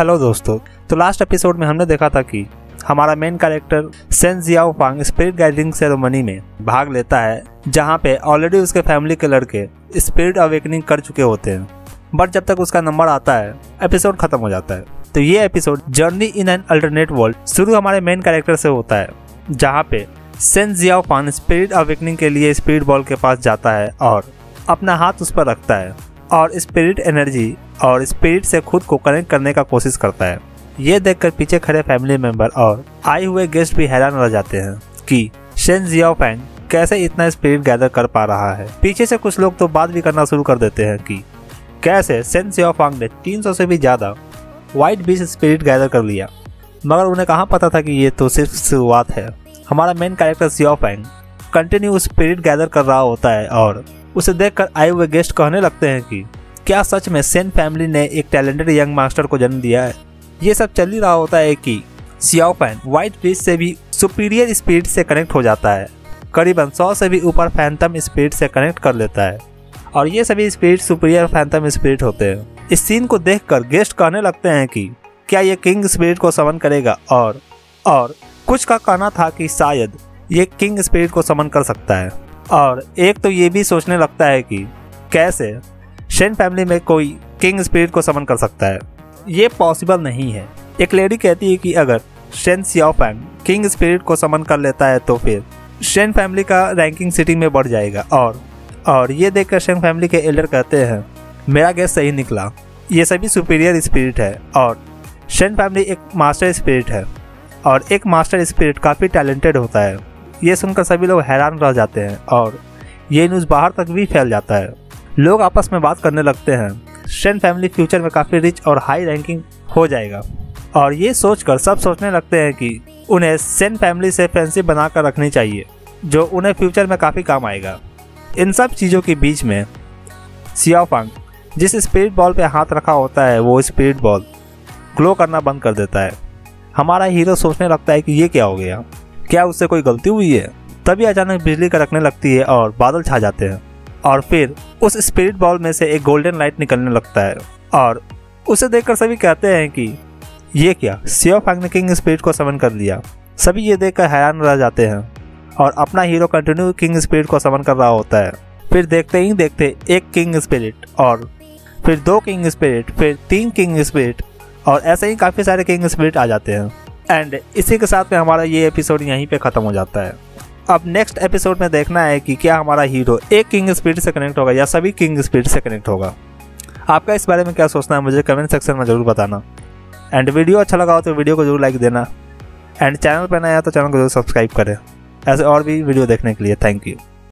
Hello दोस्तों तो last episode में हमने देखा था कि हमारा main character Shen Xiao Fang spirit guiding ceremony में भाग लेता है, जहाँ पे ऑलरेडी उसके फैमिली के लड़के स्पिरिट अवेकनिंग कर चुके होते हैं। बट जब तक उसका नंबर आता है एपिसोड खत्म हो जाता है। तो ये episode journey in an alternate world शुरू हमारे मेन कैरेक्टर से होता है, जहाँ पे Shen Xiao Fang spirit awakening के लिए स्पिरिट बॉल के पास जाता है और अपना हाथ उस पर रखता है। और स्पिरिट एनर्जी और स्पिरिट से खुद को कनेक्ट करने का कोशिश करता है। ये देखकर पीछे खड़े फैमिली मेंबर और आए हुए गेस्ट भी हैरान रह जाते हैं कि शेन जियाओ फैंग कैसे इतना स्पिरिट गैदर कर पा रहा है। पीछे से कुछ लोग तो बात भी करना शुरू कर देते हैं कि कैसे सेन जियाओ ने 300 से भी ज़्यादा वाइट बीच स्पिरिट गैदर कर लिया। मगर उन्हें कहाँ पता था कि ये तो सिर्फ़ शुरुआत है। हमारा main character Xiao Fang continue spirit gather कर रहा होता है और उसे देखकर आए हुए गेस्ट कहने लगते हैं कि, क्या सच में सेन फैमिली ने एक टैलेंटेड यंग मास्टर को जन्म दिया है? ये सब चल ही रहा होता है कि, सियाओ फ़ैन व्हाइट ब्रिज से भी सुपीरियर स्पिरिट से कनेक्ट हो जाता है। करीबन सौ से भी ऊपर फैंटम स्पिरिट से कनेक्ट कर लेता है। और ये सभी स्पिरिट सुपीरियर फैंटम स्पिरिट होते हैं। इस सीन को देखकर गेस्ट कहने लगते हैं कि, क्या ये किंग स्पिरिट को समन करेगा? और और, कुछ का कहना था कि शायद ये किंग स्पिरिट को समन कर सकता है। और एक तो ये भी सोचने लगता है कि कैसे शेन फैमिली में कोई किंग स्पिरिट को समन कर सकता है? ये पॉसिबल नहीं है। एक लेडी कहती है कि अगर शेन सियाओफैंग किंग स्पिरिट को समन कर लेता है तो फिर शेन फैमिली का रैंकिंग सिटी में बढ़ जाएगा। और और ये देखकर शेन फैमिली के एल्डर कहते हैं, मेरा गैस सही निकला। ये सभी सुपीरियर स्पिरिट है और शेन फैमिली एक मास्टर स्पिरिट है और एक मास्टर स्पिरिट काफ़ी टैलेंटेड होता है। ये सुनकर सभी लोग हैरान रह जाते हैं और ये न्यूज़ बाहर तक भी फैल जाता है। लोग आपस में बात करने लगते हैं। शेन फैमिली फ्यूचर में काफ़ी रिच और हाई रैंकिंग हो जाएगा। और ये सोचकर सब सोचने लगते हैं कि उन्हें सेन फैमिली से फ्रेंडशिप बनाकर रखनी चाहिए, जो उन्हें फ्यूचर में काफ़ी काम आएगा। इन सब चीज़ों के बीच में सियाफांग जिस स्पिरिट बॉल पे हाथ रखा होता है, वो स्पिरिट बॉल ग्लो करना बंद कर देता है। हमारा हीरो सोचने लगता है कि ये क्या हो गया। क्या उससे कोई गलती हुई है? तभी अचानक बिजली कड़कने लगती है और बादल छा जाते हैं। और फिर उस स्पिरिट बॉल में से एक गोल्डन लाइट निकलने लगता है। और उसे देखकर सभी कहते हैं कि, ये क्या? सियो फांग ने किंग स्पिरिट को समन कर लिया। सभी ये देखकर हैरान रह जाते हैं। और अपना हीरो कंटिन्यू किंग स्पिरिट को समन कर रहा होता है। फिर देखते ही देखते एक किंग स्पिरिट और फिर दो किंग स्पिरिट फिर तीन किंग स्पिरिट और ऐसे ही काफ़ी सारे किंग स्पिरिट आ जाते हैं। एंड इसी के साथ में हमारा ये एपिसोड यहीं पे ख़त्म हो जाता है। अब नेक्स्ट एपिसोड में देखना है कि क्या हमारा हीरो एक किंग स्पीड से कनेक्ट होगा या सभी किंग स्पीड से कनेक्ट होगा। आपका इस बारे में क्या सोचना है मुझे कमेंट सेक्शन में ज़रूर बताना। एंड वीडियो अच्छा लगा हो तो वीडियो को ज़रूर लाइक देना। एंड चैनल पर नया तो चैनल को ज़रूर सब्सक्राइब करें। ऐसे और भी वीडियो देखने के लिए थैंक यू